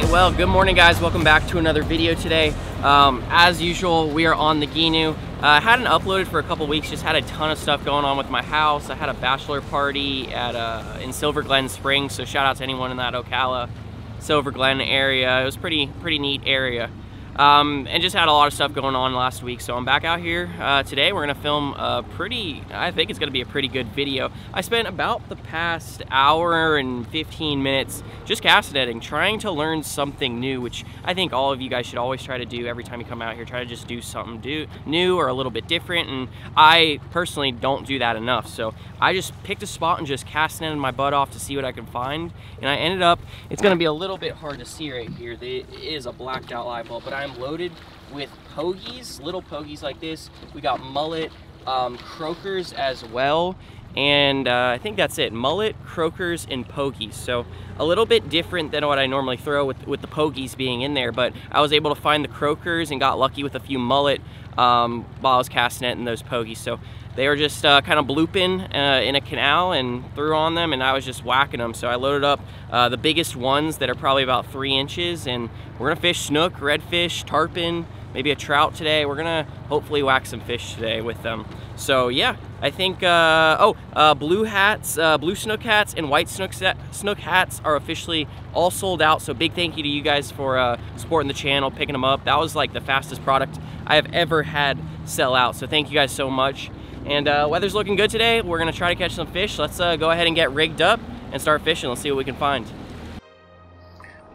right, well, good morning guys. Welcome back to another video today. Um, as usual, we are on the. I uh, hadn't uploaded for a couple weeks, just had a ton of stuff going on with my house. I had a bachelor party at uh, in Silver Glen Springs, so shout out to anyone in that Ocala, Silver Glen area. It was pretty, pretty neat area. Um, and just had a lot of stuff going on last week. So I'm back out here uh, today. We're gonna film a pretty, I think it's gonna be a pretty good video. I spent about the past hour and 15 minutes just cast netting, trying to learn something new, which I think all of you guys should always try to do every time you come out here. Try to just do something do, new or a little bit different. And I personally don't do that enough. So I just picked a spot and just cast netted my butt off to see what I can find. And I ended up, it's gonna be a little bit hard to see right here. It is a blacked out live bulb, but I Loaded with pogies, little pogies like this. We got mullet, um, croakers as well. And uh, I think that's it, mullet, croakers, and pogies. So a little bit different than what I normally throw with, with the pogies being in there, but I was able to find the croakers and got lucky with a few mullet um, while I was casting it in those pogies. So they were just uh, kind of blooping uh, in a canal and threw on them and I was just whacking them. So I loaded up uh, the biggest ones that are probably about three inches and we're gonna fish snook, redfish, tarpon, maybe a trout today. We're gonna hopefully whack some fish today with them. So yeah, I think, uh, oh, uh, blue hats, uh, blue snook hats and white snook, snook hats are officially all sold out. So big thank you to you guys for supporting the channel, picking them up. That was like the fastest product I have ever had sell out. So thank you guys so much. And uh, weather's looking good today. We're gonna try to catch some fish. Let's uh, go ahead and get rigged up and start fishing. Let's see what we can find.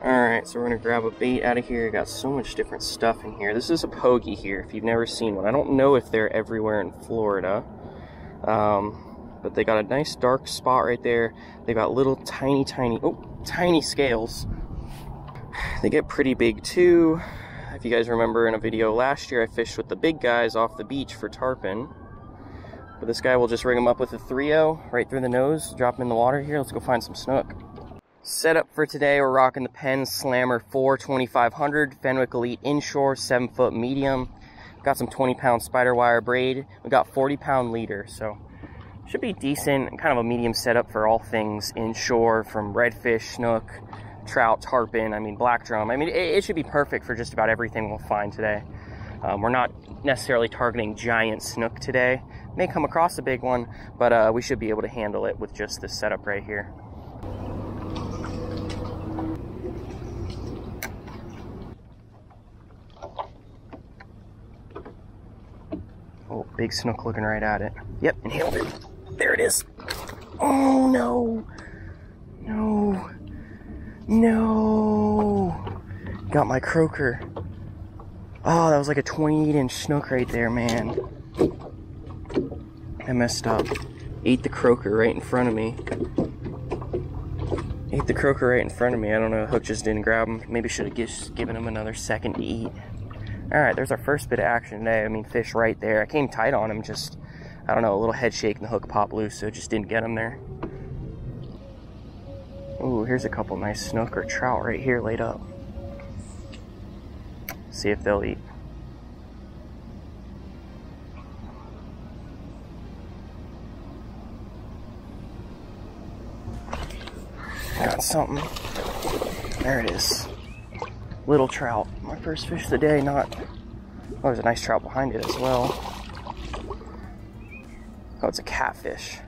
All right, so we're gonna grab a bait out of here. I got so much different stuff in here. This is a pogie here, if you've never seen one. I don't know if they're everywhere in Florida, um, but they got a nice dark spot right there. They got little tiny, tiny, oh, tiny scales. They get pretty big too. If you guys remember in a video last year, I fished with the big guys off the beach for tarpon. But this guy will just rig him up with a 3-0 right through the nose, drop him in the water here. Let's go find some snook. Setup for today, we're rocking the Penn Slammer 4 2500 Fenwick Elite Inshore 7 foot medium. Got some 20 pound SpiderWire braid. We got 40 pound leader, so should be decent, kind of a medium setup for all things inshore from redfish, snook, trout, tarpon, I mean black drum. I mean, it, it should be perfect for just about everything we'll find today. Um, we're not necessarily targeting giant snook today. May come across a big one, but uh, we should be able to handle it with just this setup right here. Oh, big snook looking right at it. Yep, inhaled it. There it is. Oh, no. No. No. Got my croaker. Oh, that was like a 28 inch snook right there, man. I messed up. Ate the croaker right in front of me. Ate the croaker right in front of me. I don't know, the hook just didn't grab him. Maybe should have given him another second to eat. Alright, there's our first bit of action today. I mean, fish right there. I came tight on him, just, I don't know, a little head shake and the hook popped loose, so it just didn't get him there. Ooh, here's a couple nice snook or trout right here laid up see if they'll eat. Got something. There it is. Little trout. My first fish of the day, not... Oh, there's a nice trout behind it as well. Oh, it's a catfish.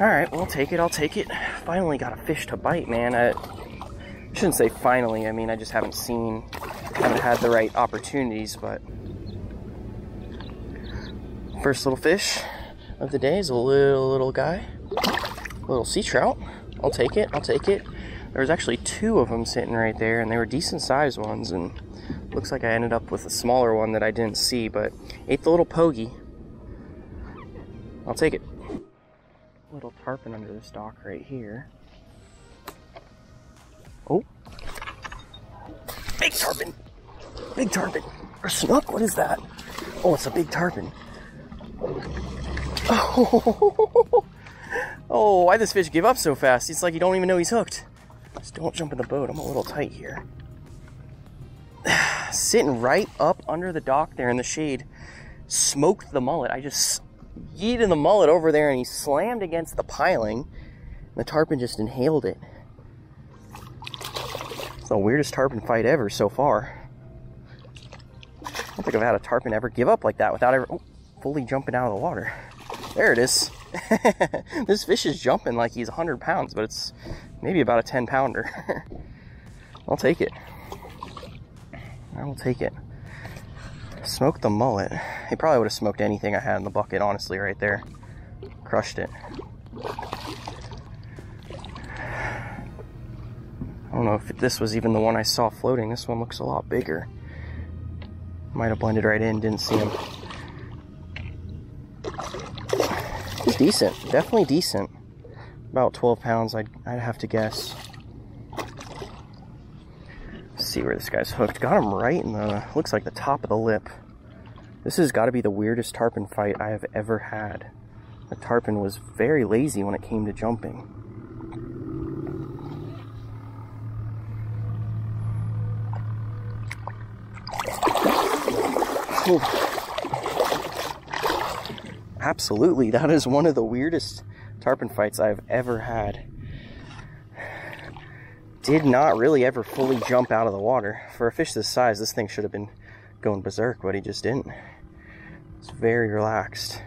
Alright, well, I'll take it, I'll take it. Finally got a fish to bite, man. I shouldn't say finally, I mean, I just haven't seen haven't had the right opportunities, but first little fish of the day is a little little guy, little sea trout. I'll take it. I'll take it. There's actually two of them sitting right there, and they were decent sized ones. And looks like I ended up with a smaller one that I didn't see, but ate the little pogie. I'll take it. Little tarpon under this dock right here. Oh, big tarpon. Big tarpon. Or snook? What is that? Oh, it's a big tarpon. Oh, oh, why this fish give up so fast? It's like you don't even know he's hooked. Just don't jump in the boat. I'm a little tight here. Sitting right up under the dock there in the shade. Smoked the mullet. I just yeeted the mullet over there and he slammed against the piling. The tarpon just inhaled it. It's the weirdest tarpon fight ever so far. I don't think I've had a tarpon ever give up like that without ever oh, fully jumping out of the water. There it is. this fish is jumping like he's 100 pounds, but it's maybe about a 10 pounder. I'll take it. I will take it. Smoke the mullet. He probably would have smoked anything I had in the bucket, honestly, right there. Crushed it. I don't know if this was even the one I saw floating. This one looks a lot bigger. Might have blended right in, didn't see him. Decent, definitely decent. About 12 pounds, I'd, I'd have to guess. Let's see where this guy's hooked. Got him right in the, looks like the top of the lip. This has got to be the weirdest tarpon fight I have ever had. The tarpon was very lazy when it came to jumping. Absolutely, that is one of the weirdest tarpon fights I've ever had. Did not really ever fully jump out of the water. For a fish this size, this thing should have been going berserk, but he just didn't. It's very relaxed.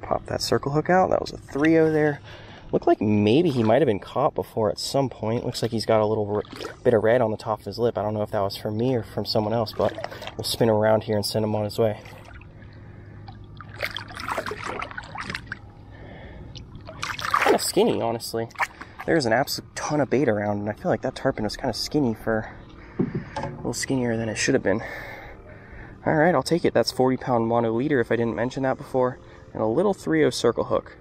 Pop that circle hook out. That was a 3-0 there. Looked like maybe he might have been caught before at some point. Looks like he's got a little bit of red on the top of his lip. I don't know if that was from me or from someone else, but we'll spin around here and send him on his way. Kind of skinny, honestly. There's an absolute ton of bait around, and I feel like that tarpon was kind of skinny for a little skinnier than it should have been. All right, I'll take it. That's 40 pound mono leader if I didn't mention that before. And a little 3-0 circle hook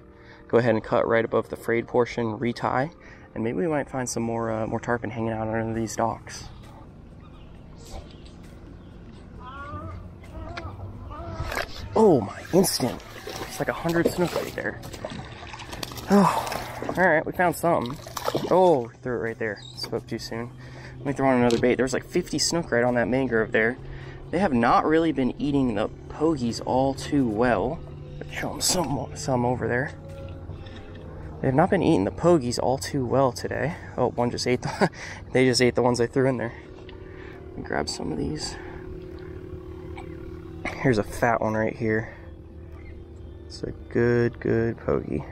go ahead and cut right above the frayed portion, retie, and maybe we might find some more uh, more tarpon hanging out under these docks. Oh my instant! It's like a hundred snook right there. Oh, all right, we found something. Oh, threw it right there. Spoke too soon. Let me throw on another bait. There's like 50 snook right on that mangrove there. They have not really been eating the pogies all too well. Show them some, some over there. They have not been eating the pogies all too well today. Oh, one just ate the, they just ate the ones I threw in there. grab some of these. Here's a fat one right here. It's a good, good pogie.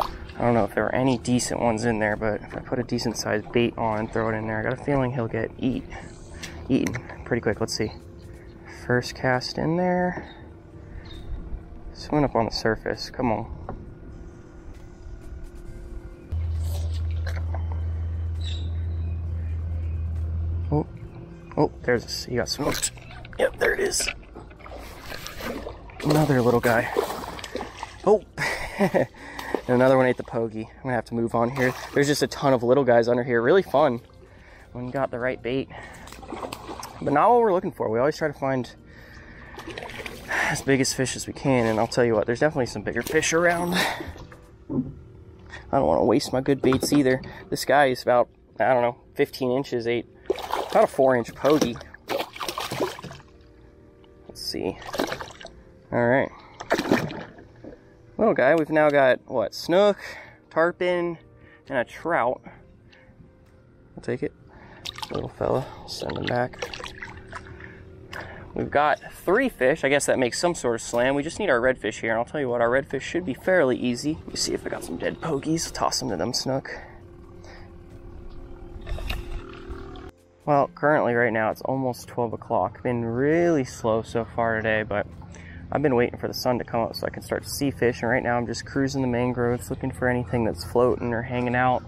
I don't know if there are any decent ones in there, but if I put a decent sized bait on and throw it in there, I got a feeling he'll get eat, eaten pretty quick. Let's see. First cast in there. Swim up on the surface. Come on. Oh, oh, there's he got smoked. Yep, there it is. Another little guy. Oh, and another one ate the pogie. I'm gonna have to move on here. There's just a ton of little guys under here. Really fun when you got the right bait. But not what we're looking for. We always try to find as big as fish as we can. And I'll tell you what, there's definitely some bigger fish around. I don't want to waste my good baits either. This guy is about, I don't know, 15 inches, eight, about a four inch pogie. Let's see. All right. Little guy, we've now got what? Snook, tarpon, and a trout. I'll take it. Little fella, send him back. We've got three fish. I guess that makes some sort of slam. We just need our redfish here. And I'll tell you what, our redfish should be fairly easy. Let me see if I got some dead pogies. Toss them to them, Snook. Well, currently right now it's almost 12 o'clock. Been really slow so far today, but I've been waiting for the sun to come up so I can start to see fish. And right now I'm just cruising the mangroves, looking for anything that's floating or hanging out.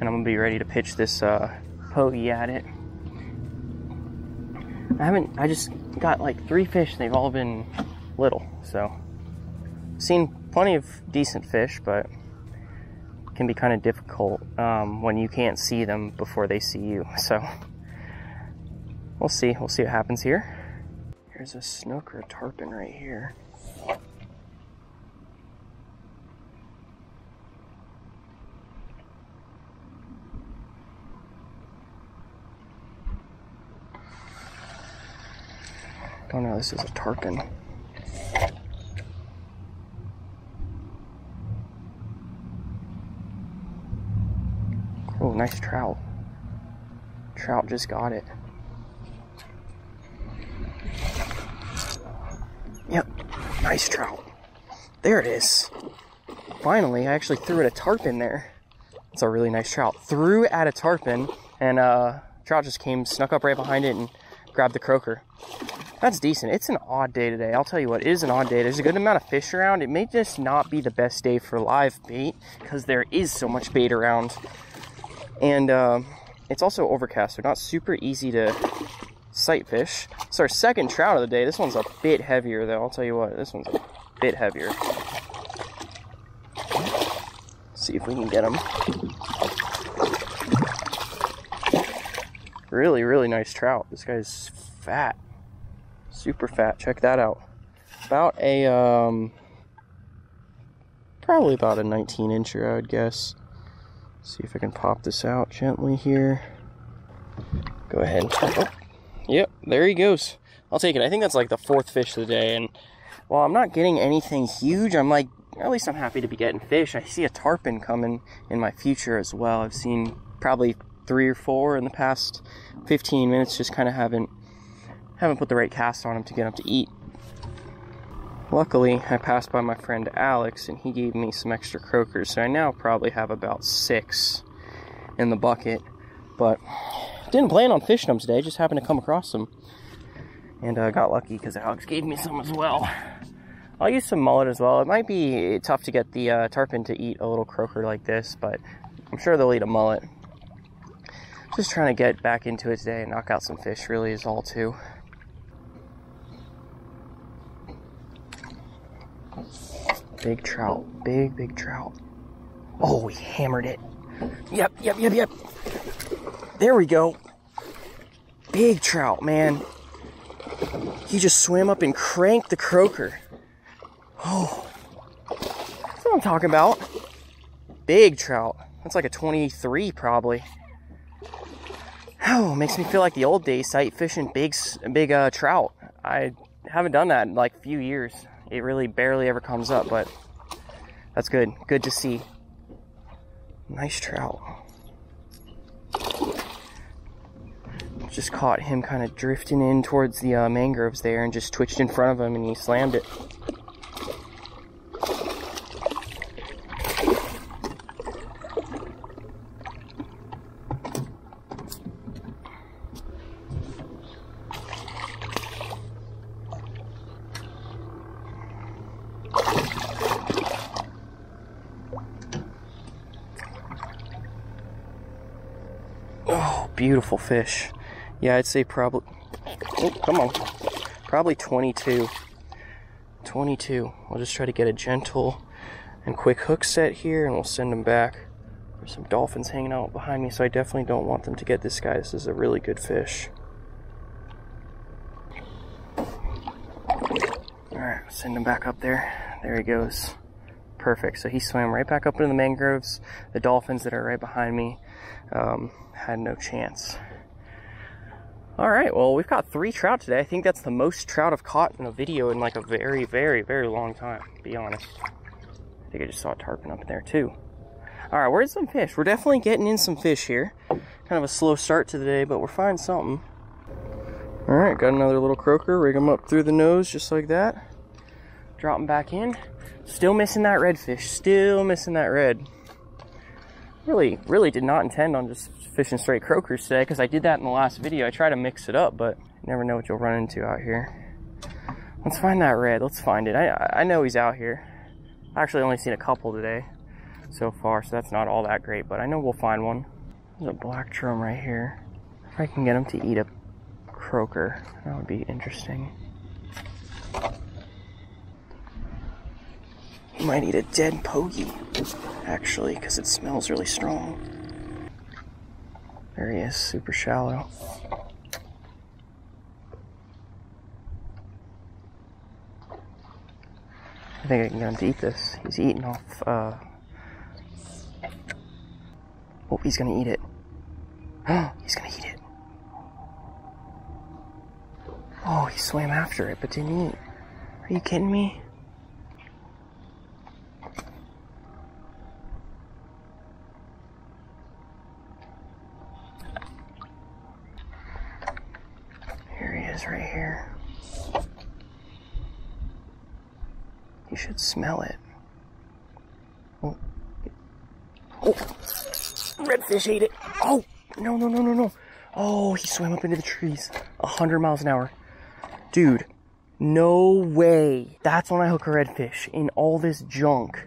And I'm gonna be ready to pitch this uh, pogie at it. I haven't, I just got like three fish. and They've all been little. So, seen plenty of decent fish, but can be kind of difficult um, when you can't see them before they see you. So, we'll see. We'll see what happens here. Here's a snook or a tarpon right here. Oh no, this is a tarpon. Oh, nice trout. Trout just got it. Yep, nice trout. There it is. Finally, I actually threw it a tarpon there. It's a really nice trout. Threw at a tarpon, and uh, trout just came, snuck up right behind it, and grabbed the croaker. That's decent. It's an odd day today. I'll tell you what, it is an odd day. There's a good amount of fish around. It may just not be the best day for live bait because there is so much bait around. And uh, it's also overcast, so not super easy to sight fish. It's our second trout of the day. This one's a bit heavier though. I'll tell you what, this one's a bit heavier. see if we can get him. Really, really nice trout. This guy's fat. Super fat. Check that out. About a, um, probably about a 19 incher, I would guess. See if I can pop this out gently here. Go ahead. Oh, yep, there he goes. I'll take it. I think that's like the fourth fish of the day. And while I'm not getting anything huge, I'm like, at least I'm happy to be getting fish. I see a tarpon coming in my future as well. I've seen probably three or four in the past 15 minutes. Just kind of haven't haven't put the right cast on them to get them to eat. Luckily, I passed by my friend Alex and he gave me some extra croakers, so I now probably have about six in the bucket. But didn't plan on fishing them today, just happened to come across them. And uh, got lucky because Alex gave me some as well. I'll use some mullet as well. It might be tough to get the uh, tarpon to eat a little croaker like this, but I'm sure they'll eat a mullet. Just trying to get back into it today and knock out some fish really is all too. Big trout. Big, big trout. Oh, we hammered it. Yep, yep, yep, yep. There we go. Big trout, man. He just swam up and cranked the croaker. Oh. That's what I'm talking about. Big trout. That's like a 23 probably. Oh, makes me feel like the old days sight fishing big, big uh, trout. I haven't done that in like a few years it really barely ever comes up, but that's good. Good to see. Nice trout. Just caught him kind of drifting in towards the uh, mangroves there and just twitched in front of him and he slammed it. beautiful fish. Yeah, I'd say probably, oh, come on, probably 22. 22. I'll just try to get a gentle and quick hook set here and we'll send them back. There's some dolphins hanging out behind me, so I definitely don't want them to get this guy. This is a really good fish. Alright, send him back up there. There he goes. Perfect. So he swam right back up into the mangroves. The dolphins that are right behind me um, had no chance. All right, well, we've got three trout today. I think that's the most trout I've caught in a video in like a very, very, very long time, to be honest. I think I just saw a tarpon up there too. All right, where's some fish? We're definitely getting in some fish here. Kind of a slow start to the day, but we're finding something. All right, got another little croaker. Rig him up through the nose just like that. Drop back in. Still missing that redfish. Still missing that red really, really did not intend on just fishing straight croakers today because I did that in the last video. I try to mix it up, but never know what you'll run into out here. Let's find that red. Let's find it. I, I know he's out here. I actually only seen a couple today so far, so that's not all that great, but I know we'll find one. There's a black drum right here. If I can get him to eat a croaker, that would be interesting. He might eat a dead pogie, actually, because it smells really strong. There he is, super shallow. I think I can get him to eat this. He's eating off, uh... Oh, he's gonna eat it. He's gonna eat it. Oh, he swam after it, but didn't eat. Are you kidding me? is right here. You should smell it. Oh. Oh. Redfish ate it. Oh, no, no, no, no, no. Oh, he swam up into the trees. A hundred miles an hour. Dude, no way. That's when I hook a redfish in all this junk.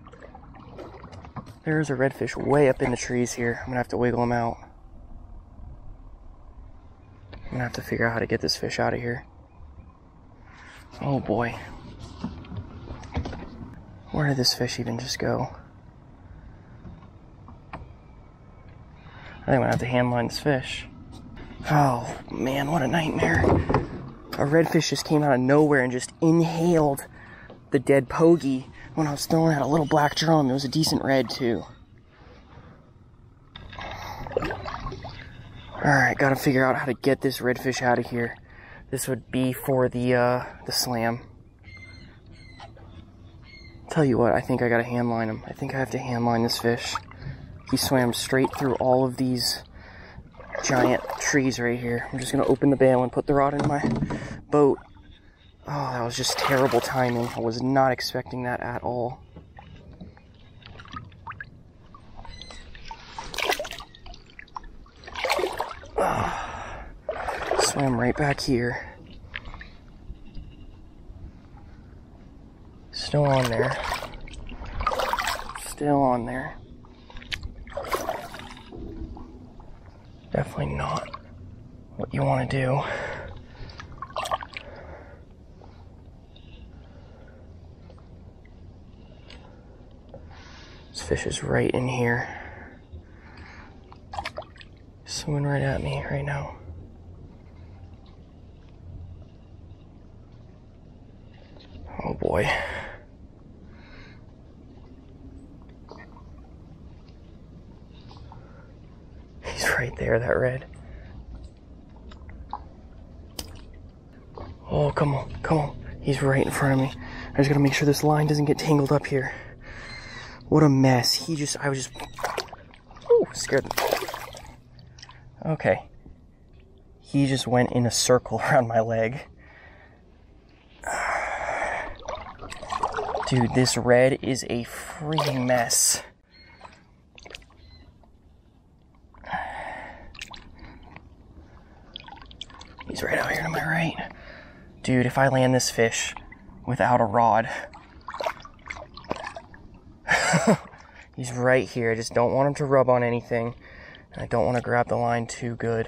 There's a redfish way up in the trees here. I'm gonna have to wiggle him out. I'm gonna have to figure out how to get this fish out of here. Oh boy. Where did this fish even just go? I think I'm gonna have to handline this fish. Oh man, what a nightmare. A redfish just came out of nowhere and just inhaled the dead pogie when I was throwing out a little black drum. It was a decent red too. Alright, gotta figure out how to get this redfish out of here. This would be for the, uh, the slam. Tell you what, I think I gotta handline him. I think I have to handline this fish. He swam straight through all of these giant trees right here. I'm just gonna open the bail and put the rod in my boat. Oh, that was just terrible timing. I was not expecting that at all. Ah. swam right back here. Still on there. Still on there. Definitely not what you want to do. This fish is right in here. Swimming right at me right now. Oh boy. That red. Oh, come on, come on. He's right in front of me. I just gotta make sure this line doesn't get tangled up here. What a mess. He just, I was just, ooh, scared. Okay. He just went in a circle around my leg. Dude, this red is a freaking mess. He's right out here to my right. Dude, if I land this fish without a rod, he's right here. I just don't want him to rub on anything. And I don't want to grab the line too good.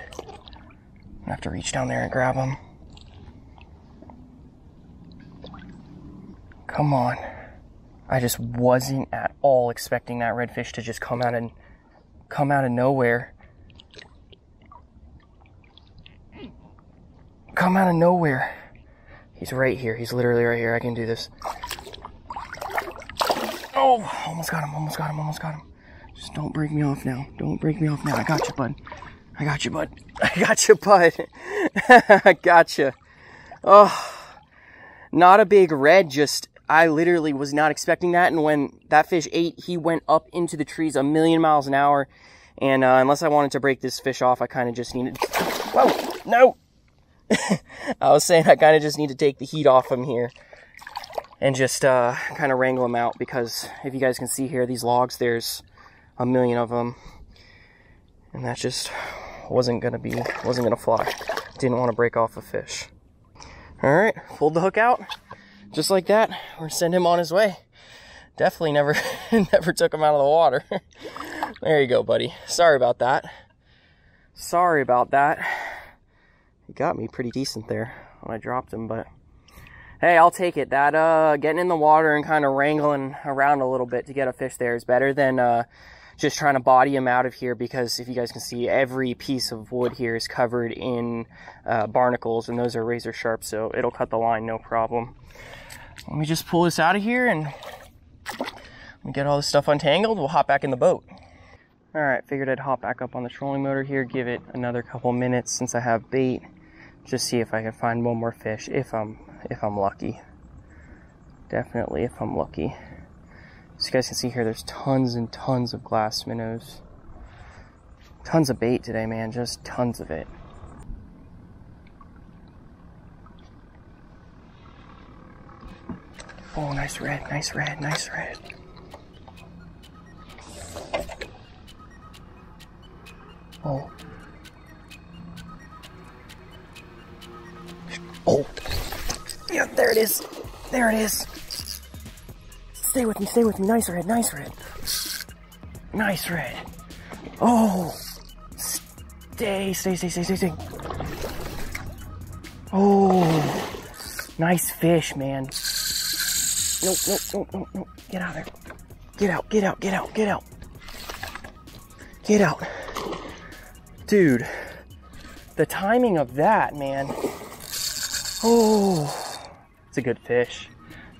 I have to reach down there and grab him. Come on. I just wasn't at all expecting that redfish to just come out and come out of nowhere. Come out of nowhere. He's right here. He's literally right here. I can do this. Oh, almost got him. Almost got him. Almost got him. Just don't break me off now. Don't break me off now. I got you, bud. I got you, bud. I got you, bud. I got you. Oh, not a big red, just I literally was not expecting that. And when that fish ate, he went up into the trees a million miles an hour. And uh, unless I wanted to break this fish off, I kind of just needed. Whoa, no! I was saying I kind of just need to take the heat off him here and just uh, kind of wrangle him out because if you guys can see here, these logs, there's a million of them. And that just wasn't gonna be, wasn't gonna fly. Didn't want to break off a fish. All right, pulled the hook out just like that, we're send him on his way. Definitely never, never took him out of the water. there you go, buddy. Sorry about that. Sorry about that. Got me pretty decent there when I dropped him, but hey, I'll take it. That uh, getting in the water and kind of wrangling around a little bit to get a fish there is better than uh, just trying to body him out of here because if you guys can see, every piece of wood here is covered in uh, barnacles and those are razor sharp, so it'll cut the line no problem. Let me just pull this out of here and get all this stuff untangled. We'll hop back in the boat. All right, figured I'd hop back up on the trolling motor here, give it another couple minutes since I have bait just see if I can find one more fish if I'm if I'm lucky. Definitely if I'm lucky. As you guys can see here, there's tons and tons of glass minnows. Tons of bait today, man. Just tons of it. Oh, nice red, nice red, nice red. Oh, there it is. There it is. Stay with me, stay with me. Nice red, nice red. Nice red. Oh. Stay, stay, stay, stay, stay, stay. Oh. Nice fish, man. Nope, nope, nope, nope, nope. Get out of there. Get out, get out, get out, get out. Get out. Dude, the timing of that, man. Oh, it's a good fish.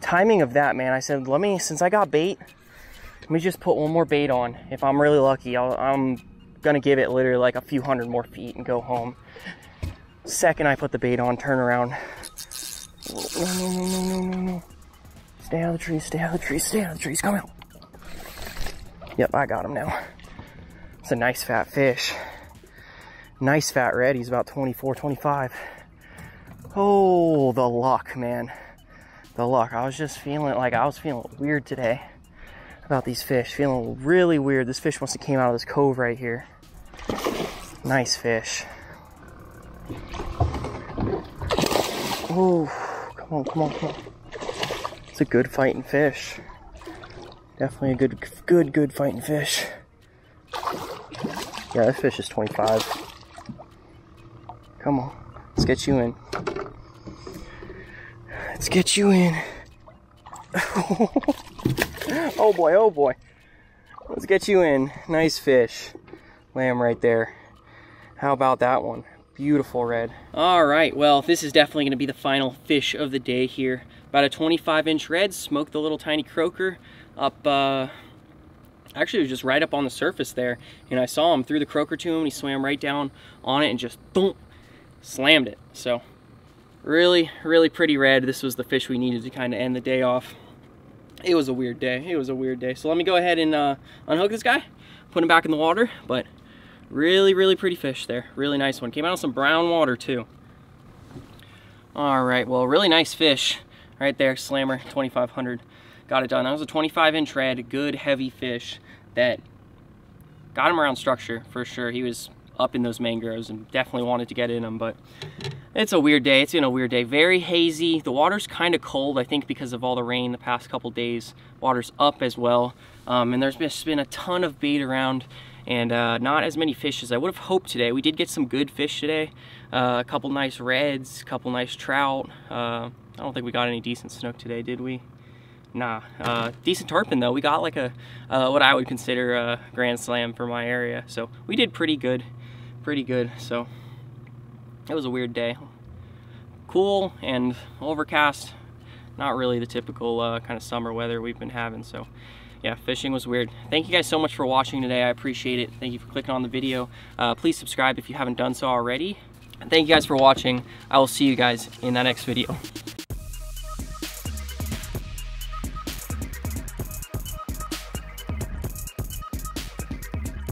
Timing of that, man. I said, let me, since I got bait, let me just put one more bait on. If I'm really lucky, i am gonna give it literally like a few hundred more feet and go home. Second I put the bait on, turn around. No, no, no, no, no, no, no. Stay out of the trees, stay out of the trees, stay out of the trees, come out. Yep, I got him now. It's a nice fat fish. Nice fat red, he's about 24, 25. Oh, the luck, man. The luck. I was just feeling like I was feeling weird today about these fish. Feeling really weird. This fish must have came out of this cove right here. Nice fish. Oh, come on, come on, come on. It's a good fighting fish. Definitely a good, good, good fighting fish. Yeah, this fish is 25. Come on, let's get you in. Let's get you in. oh boy, oh boy. Let's get you in. Nice fish. Lamb right there. How about that one? Beautiful red. All right, well, this is definitely gonna be the final fish of the day here. About a 25 inch red, smoked the little tiny croaker up, uh, actually it was just right up on the surface there. And I saw him through the croaker to him, he swam right down on it and just boom, slammed it. So really, really pretty red. This was the fish we needed to kind of end the day off. It was a weird day. It was a weird day. So let me go ahead and uh, unhook this guy, put him back in the water. But really, really pretty fish there. Really nice one. Came out of some brown water too. All right, well, really nice fish right there. Slammer 2500. Got it done. That was a 25 inch red, good heavy fish that got him around structure for sure. He was up in those mangroves and definitely wanted to get in them, but it's a weird day. It's been a weird day. Very hazy. The water's kind of cold, I think because of all the rain the past couple days. Water's up as well. Um, and there's just been a ton of bait around and uh, not as many fish as I would have hoped today. We did get some good fish today. Uh, a couple nice reds, a couple nice trout. Uh, I don't think we got any decent snook today, did we? Nah. Uh, decent tarpon though. We got like a uh, what I would consider a grand slam for my area. So we did pretty good. Pretty good. So it was a weird day. Cool and overcast. Not really the typical uh, kind of summer weather we've been having. So yeah, fishing was weird. Thank you guys so much for watching today. I appreciate it. Thank you for clicking on the video. Uh, please subscribe if you haven't done so already. And thank you guys for watching. I will see you guys in that next video.